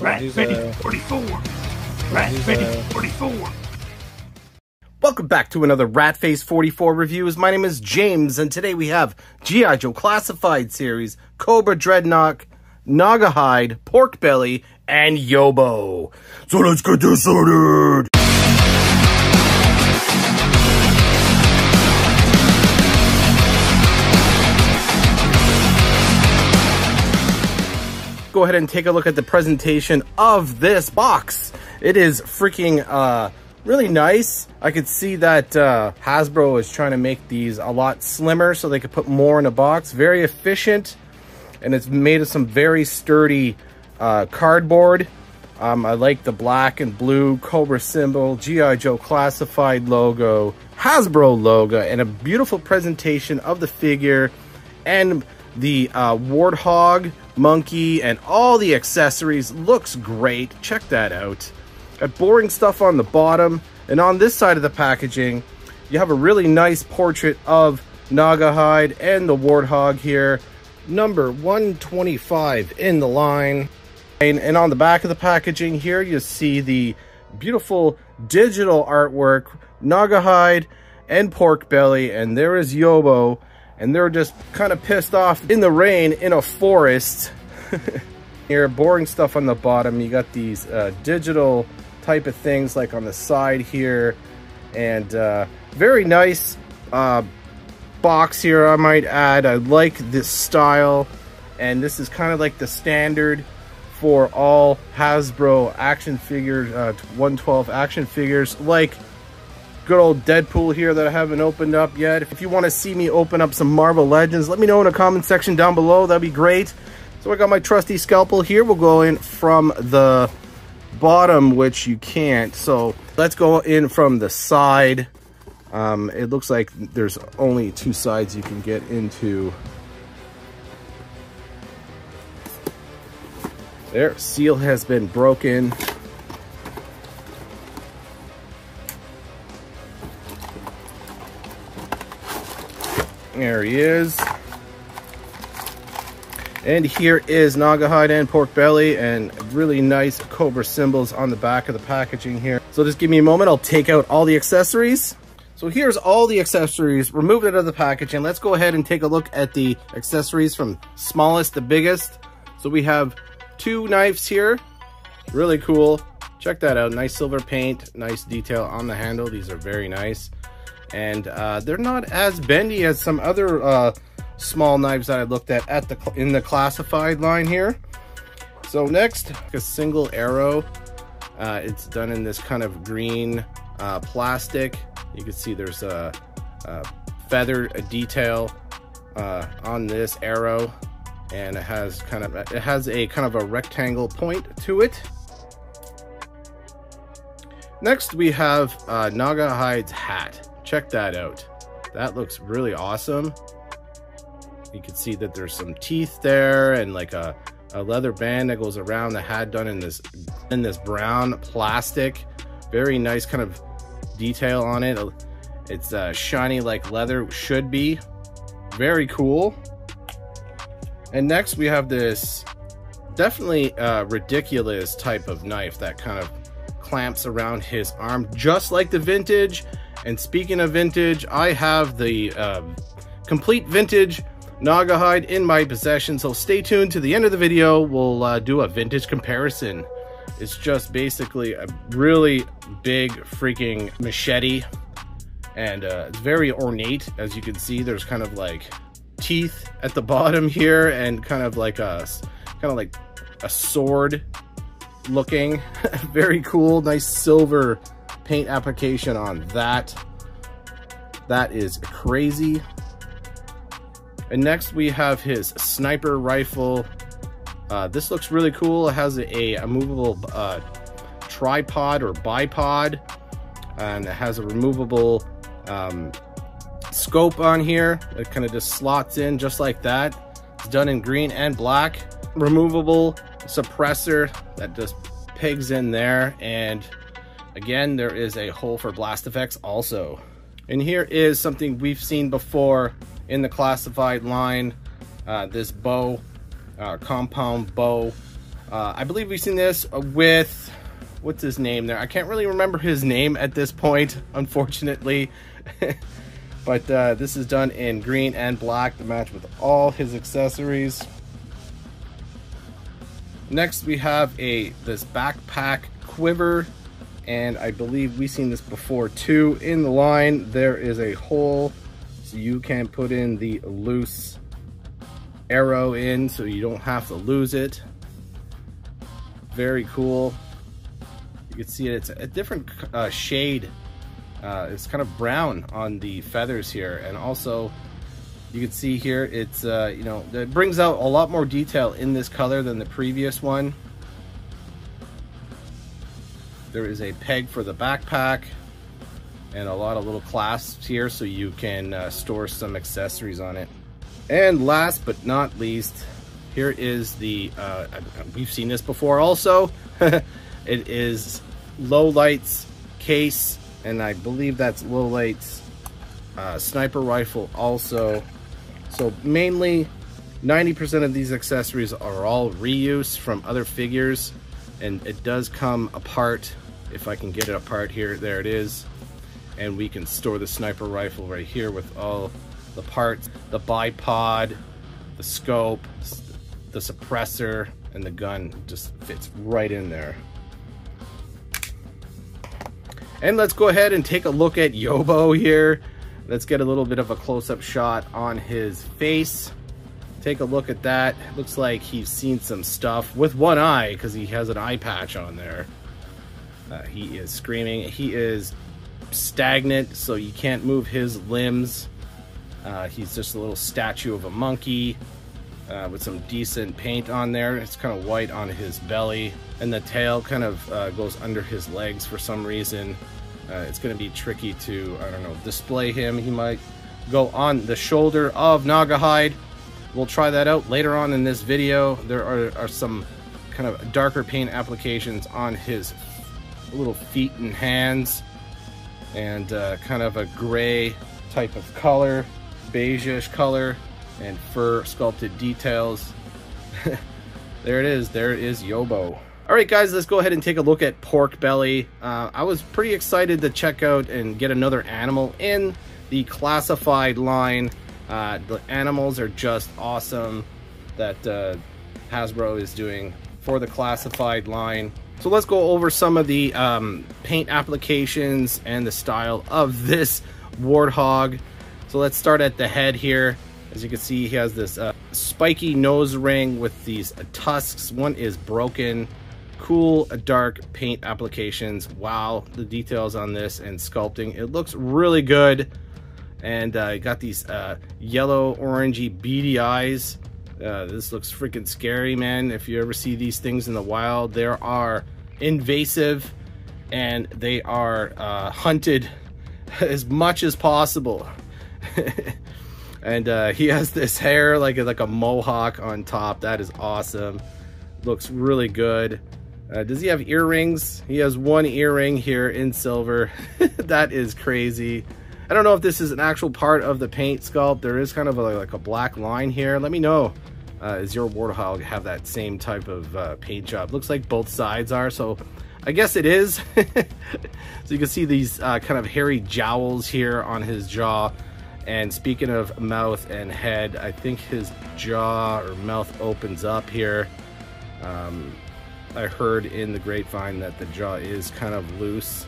Rat These, uh, 44. Rat these, uh, 44. Welcome back to another Rat Face 44 reviews. My name is James, and today we have G.I. Joe Classified Series, Cobra Dreadnok, Gnawgahyde, Pork Belly, and Yobo. So let's get this started! Go ahead and take a look at the presentation of this box. It is freaking uh, really nice. I could see that uh, Hasbro is trying to make these a lot slimmer so they could put more in a box. Very efficient, and it's made of some very sturdy uh, cardboard. Um, I like the black and blue Cobra symbol, G.I. Joe classified logo, Hasbro logo, and a beautiful presentation of the figure and the uh, Warthog, Monkey, and all the accessories. Looks great. Check that out. Got boring stuff on the bottom. And on this side of the packaging, you have a really nice portrait of Gnawgahyde and the Warthog here. Number 125 in the line. And, and on the back of the packaging here, you see the beautiful digital artwork, Gnawgahyde and Pork Belly. And there is Yobo. And they're just kind of pissed off in the rain in a forest. here, boring stuff on the bottom. You got these uh, digital type of things like on the side here. And uh, very nice uh, box here, I might add. I like this style. And this is kind of like the standard for all Hasbro action figures, uh, 112 action figures, like good old Deadpool here that I haven't opened up yet. If you want to see me open up some Marvel Legends, let me know in the comment section down below. That'd be great. So I got my trusty scalpel here. We'll go in from the bottom, which you can't. So let's go in from the side. Um, it looks like there's only two sides you can get into. There, seal has been broken. There he is. And here is Gnawgahyde and Pork Belly and really nice Cobra symbols on the back of the packaging here. So just give me a moment, I'll take out all the accessories. So here's all the accessories, remove it out of the packaging. Let's go ahead and take a look at the accessories from smallest to biggest. So we have two knives here, really cool. Check that out, nice silver paint, nice detail on the handle. These are very nice. And uh, they're not as bendy as some other uh, small knives that I looked at at the in the classified line here. So next, a single arrow. Uh, it's done in this kind of green uh, plastic. You can see there's a, a feather a detail uh, on this arrow, and it has kind of it has a kind of a rectangle point to it. Next, we have uh, Gnawgahyde's hat. Check that out. That looks really awesome. You can see that there's some teeth there and like a, a leather band that goes around the hat done in this in this brown plastic. Very nice kind of detail on it. It's uh, shiny like leather should be. Very cool. And next we have this definitely uh, ridiculous type of knife that kind of clamps around his arm just like the vintage. And speaking of vintage, I have the uh, complete vintage Gnawgahyde in my possession, so stay tuned to the end of the video. We'll uh, do a vintage comparison. It's just basically a really big freaking machete, and uh, it's very ornate. As you can see, there's kind of like teeth at the bottom here, and kind of like a kind of like a sword looking. very cool, nice silver paint application on that. That is crazy. And next we have his sniper rifle. Uh, this looks really cool. It has a, a movable uh, tripod or bipod. And it has a removable um, scope on here. It kind of just slots in just like that. It's done in green and black. Removable suppressor that just pegs in there. And again, there is a hole for blast effects also. And here is something we've seen before in the classified line. Uh, this bow, uh, compound bow Uh, I believe we've seen this with, what's his name there? I can't really remember his name at this point, unfortunately. but uh, this is done in green and black to match with all his accessories. Next we have a this backpack quiver and I believe we've seen this before too. In the line there is a hole so you can put in the loose arrow in so you don't have to lose it. Very cool. You can see it, it's a different uh, shade. Uh, it's kind of brown on the feathers here and also you can see here it's uh, you know it brings out a lot more detail in this color than the previous one there is a peg for the backpack and a lot of little clasps here so you can uh, store some accessories on it. And last but not least here is the uh, we've seen this before also. It is Low-Light's case and I believe that's Low-Light's uh, sniper rifle also. So mainly 90% of these accessories are all reuse from other figures and it does come apart if I can get it apart here there it is and we can store the sniper rifle right here with all the parts the bipod the scope the suppressor and the gun just fits right in there and let's go ahead and take a look at Yobo here Let's get a little bit of a close-up shot on his face. Take a look at that. Looks like he's seen some stuff with one eye because he has an eye patch on there. Uh, he is screaming. He is stagnant, so you can't move his limbs. Uh, he's just a little statue of a monkey uh, with some decent paint on there. It's kind of white on his belly, and the tail kind of uh, goes under his legs for some reason. Uh, it's going to be tricky to, I don't know, display him. He might go on the shoulder of Gnawgahyde. We'll try that out later on in this video. There are, are some kind of darker paint applications on his little feet and hands and uh, kind of a gray type of color, beigeish color and fur sculpted details. there it is. There is Yobo. All right, guys, let's go ahead and take a look at pork belly. Uh, I was pretty excited to check out and get another animal in the classified line. Uh, the animals are just awesome that uh, Hasbro is doing for the classified line. So let's go over some of the um, paint applications and the style of this Warthog. So let's start at the head here. As you can see, he has this uh, spiky nose ring with these tusks. One is broken cool dark paint applications wow the details on this and sculpting it looks really good and uh, got these uh, yellow orangey beady eyes uh, this looks freaking scary man if you ever see these things in the wild there are invasive and they are uh, hunted as much as possible and uh, he has this hair like like a mohawk on top that is awesome looks really good uh, does he have earrings? He has one earring here in silver. that is crazy. I don't know if this is an actual part of the paint sculpt. There is kind of a, like a black line here. Let me know. Uh, is your Warthog have that same type of uh, paint job? Looks like both sides are, so I guess it is. so you can see these uh, kind of hairy jowls here on his jaw. And speaking of mouth and head, I think his jaw or mouth opens up here. Um, I heard in the grapevine that the jaw is kind of loose.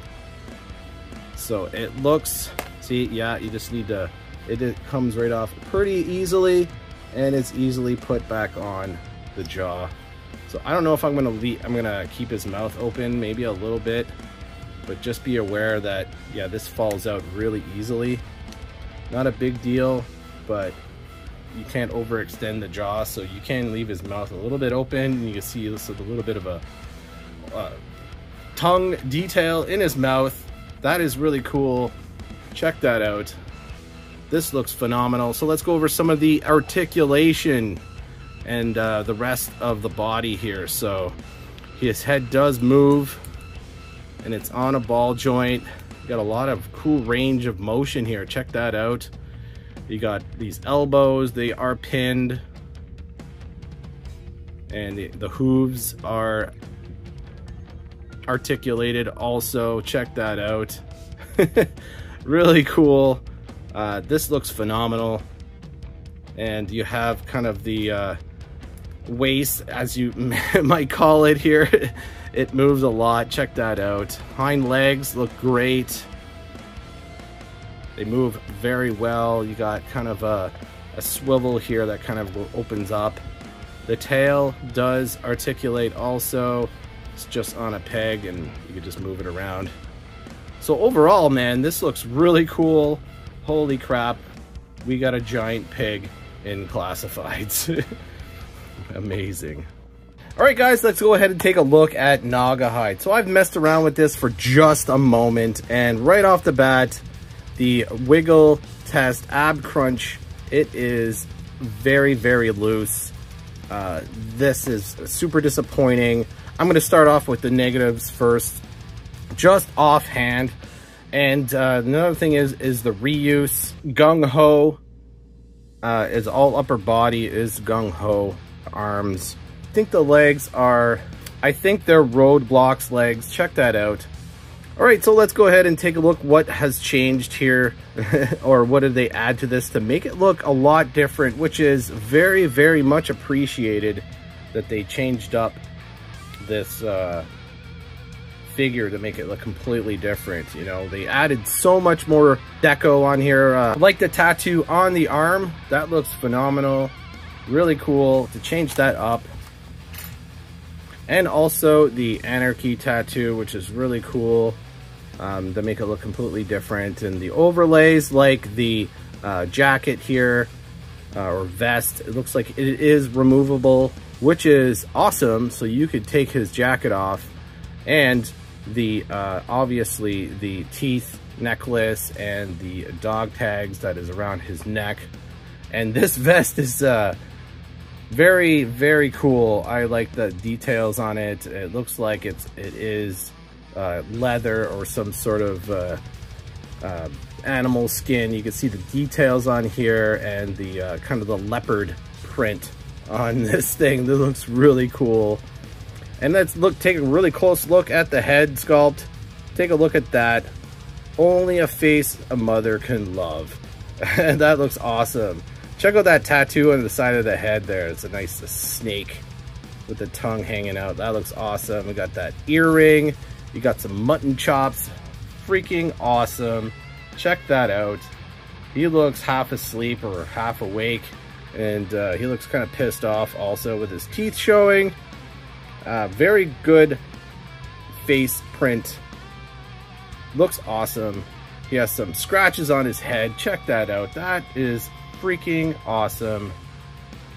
So it looks, see, yeah, you just need to, it, it comes right off pretty easily and it's easily put back on the jaw. So I don't know if I'm gonna leave, I'm gonna keep his mouth open maybe a little bit, but just be aware that, yeah, this falls out really easily. Not a big deal, but you can't overextend the jaw, so you can leave his mouth a little bit open. And you can see this is a little bit of a uh, tongue detail in his mouth. That is really cool. Check that out. This looks phenomenal. So let's go over some of the articulation and uh, the rest of the body here. So his head does move and it's on a ball joint. Got a lot of cool range of motion here. Check that out. You got these elbows, they are pinned. And the, the hooves are articulated also. Check that out. really cool. Uh, this looks phenomenal. And you have kind of the uh, waist, as you might call it here. it moves a lot. Check that out. Hind legs look great. They move very well. You got kind of a, a swivel here that kind of opens up. The tail does articulate also. It's just on a peg and you can just move it around. So overall, man, this looks really cool. Holy crap. We got a giant pig in classifieds. Amazing. All right, guys, let's go ahead and take a look at Gnawgahyde. So I've messed around with this for just a moment, and right off the bat, the Wiggle Test Ab Crunch, it is very, very loose. Uh, this is super disappointing. I'm going to start off with the negatives first, just offhand. And uh, another thing is is the reuse. Gung Ho uh, is all upper body is Gung Ho arms. I think the legs are, I think they're Roadblocks legs. Check that out. All right, so let's go ahead and take a look what has changed here or what did they add to this to make it look a lot different, which is very, very much appreciated that they changed up this uh, figure to make it look completely different. You know, they added so much more deco on here. Uh, like the tattoo on the arm, that looks phenomenal. Really cool to change that up. And also the Anarchy tattoo, which is really cool um, to make it look completely different. And the overlays like the uh, jacket here uh, or vest, it looks like it is removable which is awesome. So you could take his jacket off and the uh, obviously the teeth necklace and the dog tags that is around his neck. And this vest is uh, very, very cool. I like the details on it. It looks like it's, it is uh, leather or some sort of uh, uh, animal skin. You can see the details on here and the uh, kind of the leopard print on this thing. This looks really cool. And let's look, take a really close look at the head sculpt. Take a look at that. Only a face a mother can love. and that looks awesome. Check out that tattoo on the side of the head there. It's a nice snake with the tongue hanging out. That looks awesome. We got that earring. You got some mutton chops. Freaking awesome. Check that out. He looks half asleep or half awake and uh, he looks kind of pissed off also with his teeth showing. Uh, very good face print. Looks awesome. He has some scratches on his head. Check that out. That is freaking awesome.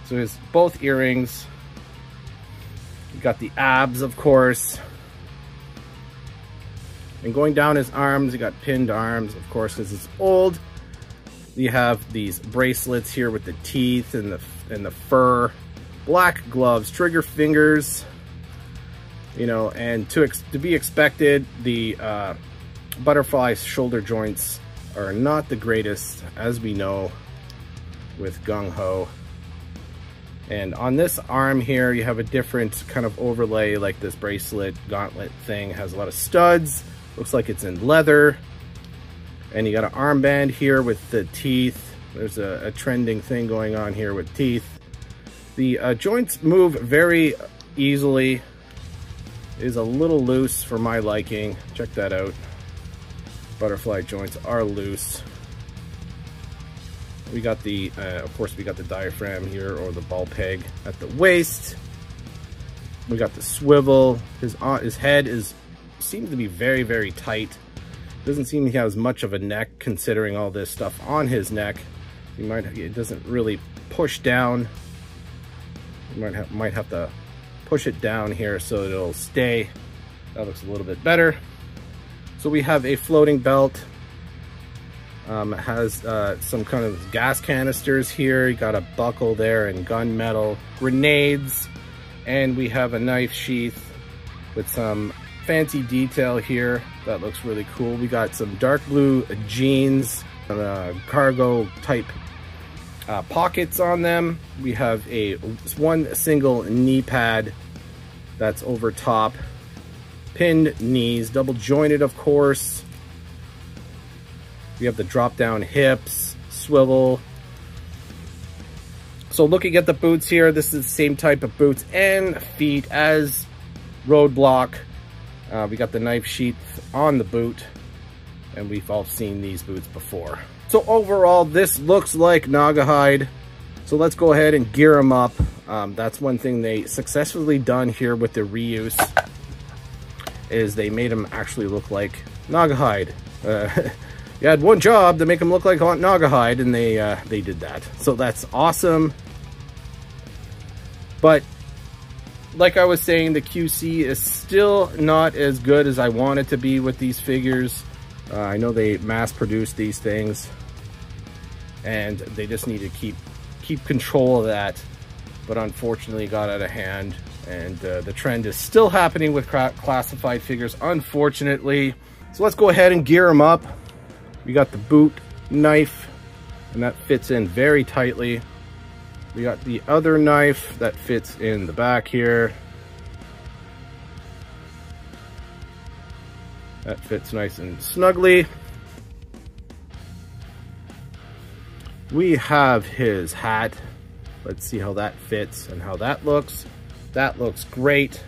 So his both earrings. You got the abs, of course. And going down his arms, you got pinned arms, of course, because it's old. You have these bracelets here with the teeth and the and the fur, black gloves, trigger fingers, you know, and to to be expected, the uh, butterfly shoulder joints are not the greatest, as we know, with Gung Ho. And on this arm here, you have a different kind of overlay, like this bracelet gauntlet thing has a lot of studs. Looks like it's in leather. And you got an armband here with the teeth. There's a, a trending thing going on here with teeth. The uh, joints move very easily. Is a little loose for my liking. Check that out. Butterfly joints are loose. We got the, uh, of course, we got the diaphragm here or the ball peg at the waist. We got the swivel. His uh, his head is seems to be very very tight. Doesn't seem he has much of a neck considering all this stuff on his neck. He might it doesn't really push down. Might have might have to push it down here so it'll stay. That looks a little bit better. So we have a floating belt. Um, it has uh, some kind of gas canisters here. You got a buckle there and gunmetal, grenades, and we have a knife sheath with some fancy detail here. That looks really cool. We got some dark blue jeans, uh, cargo type uh, pockets on them. We have a one single knee pad that's over top. Pinned knees, double jointed of course. We have the drop down hips, swivel. So looking at the boots here, this is the same type of boots and feet as Roadblock. Uh, we got the knife sheath on the boot and we've all seen these boots before. So overall, this looks like Gnawgahyde. So let's go ahead and gear them up. Um, that's one thing they successfully done here with the reuse is they made them actually look like Gnawgahyde. Uh, you had one job to make them look like Gnawgahyde and they, uh, they did that. So that's awesome. But like I was saying, the QC is still not as good as I want it to be with these figures. Uh, I know they mass produce these things and they just need to keep keep control of that. But unfortunately got out of hand and uh, the trend is still happening with classified figures, unfortunately. So let's go ahead and gear them up. We got the boot knife and that fits in very tightly. We got the other knife that fits in the back here. That fits nice and snugly. We have his hat. Let's see how that fits and how that looks. That looks great.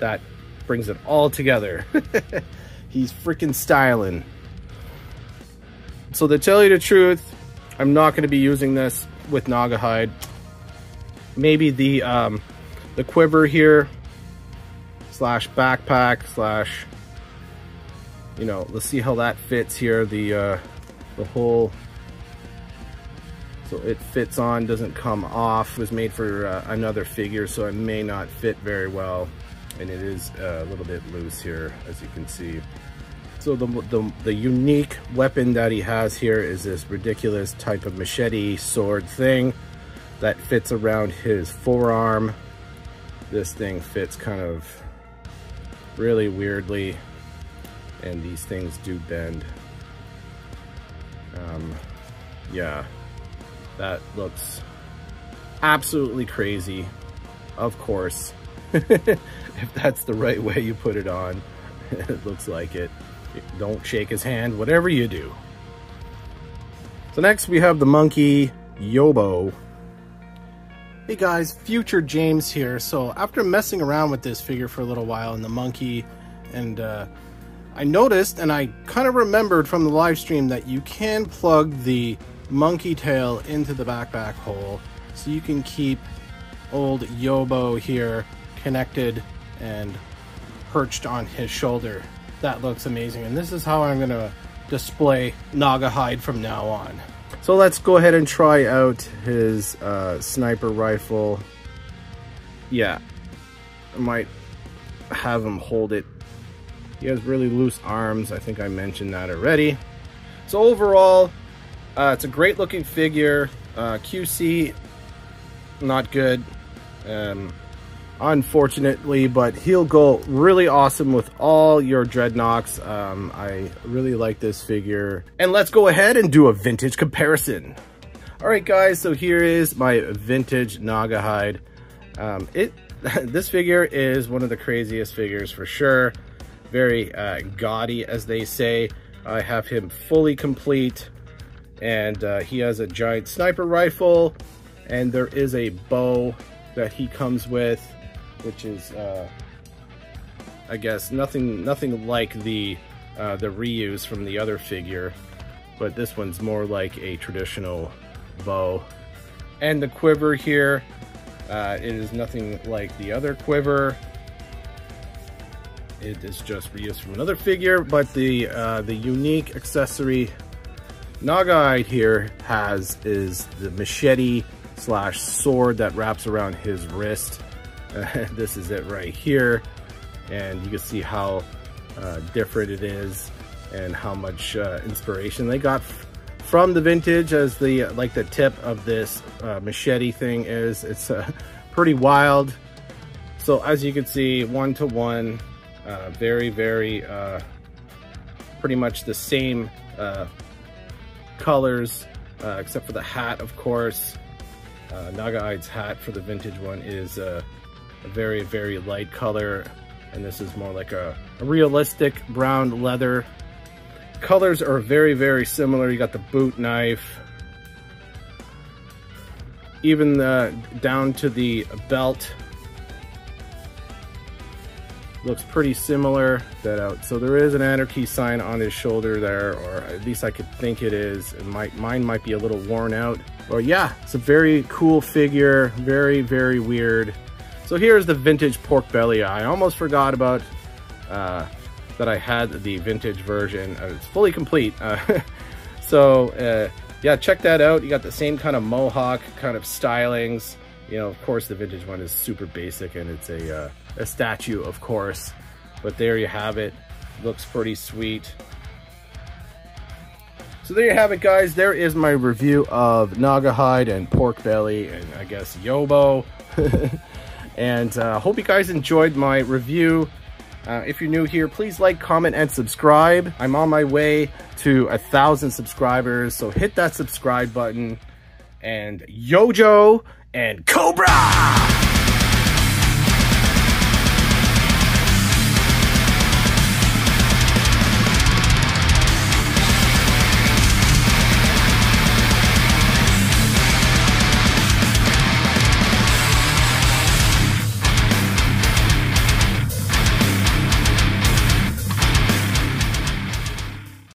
That brings it all together. He's freaking styling. So to tell you the truth, I'm not going to be using this with Gnawgahyde. Maybe the um, the quiver here slash backpack slash you know, let's see how that fits here. The, uh, the whole, so it fits on, doesn't come off. It was made for uh, another figure, so it may not fit very well. And it is uh, a little bit loose here, as you can see. So the, the, the unique weapon that he has here is this ridiculous type of machete sword thing that fits around his forearm. This thing fits kind of really weirdly and these things do bend. Um, yeah, that looks absolutely crazy, of course. if that's the right way you put it on, it looks like it. Don't shake his hand, whatever you do. So next we have the monkey Yobo. Hey guys, Future James here. So after messing around with this figure for a little while and the monkey and uh, I noticed and I kind of remembered from the live stream that you can plug the monkey tail into the backpack hole so you can keep old Yobo here connected and perched on his shoulder. That looks amazing and this is how I'm to display Gnawgahyde from now on. So let's go ahead and try out his uh, sniper rifle. Yeah, I might have him hold it he has really loose arms. I think I mentioned that already. So overall, uh, it's a great looking figure. Uh, QC, not good. Um, unfortunately, but he'll go really awesome with all your Dreadnoks. Um, I really like this figure. And let's go ahead and do a vintage comparison. All right, guys, so here is my vintage Gnawgahyde. Um, it This figure is one of the craziest figures for sure very uh, gaudy, as they say. I have him fully complete, and uh, he has a giant sniper rifle, and there is a bow that he comes with, which is, uh, I guess, nothing nothing like the uh, the reuse from the other figure, but this one's more like a traditional bow. And the quiver here, uh, it is nothing like the other quiver. It is just reused from another figure, but the uh, the unique accessory Gnawgahyde here has is the machete slash sword that wraps around his wrist. Uh, this is it right here, and you can see how uh, different it is and how much uh, inspiration they got from the vintage as the like the tip of this uh, machete thing is. It's uh, pretty wild. So as you can see, one to one, uh, very, very, pretty much the same colors uh, except for the hat, of course. Uh, Gnawgahyde's hat for the vintage one is uh, a very, very light color, and this is more like a, a realistic brown leather. Colors are very, very similar. You got the boot knife, even uh, down to the belt looks pretty similar that out. So there is an anarchy sign on his shoulder there or at least I could think it is. It might mine might be a little worn out. But yeah it's a very cool figure very very weird. So here's the vintage pork belly. I almost forgot about uh, that I had the vintage version. Uh, it's fully complete. Uh, so uh, yeah check that out. You got the same kind of mohawk kind of stylings you know of course the vintage one is super basic and it's a uh, a statue, of course. But there you have it. Looks pretty sweet. So there you have it, guys. There is my review of Gnawgahyde and Pork Belly and I guess Yobo. and uh, hope you guys enjoyed my review. Uh, if you're new here, please like, comment, and subscribe. I'm on my way to a thousand subscribers, so hit that subscribe button. And Yo Joe and Cobra!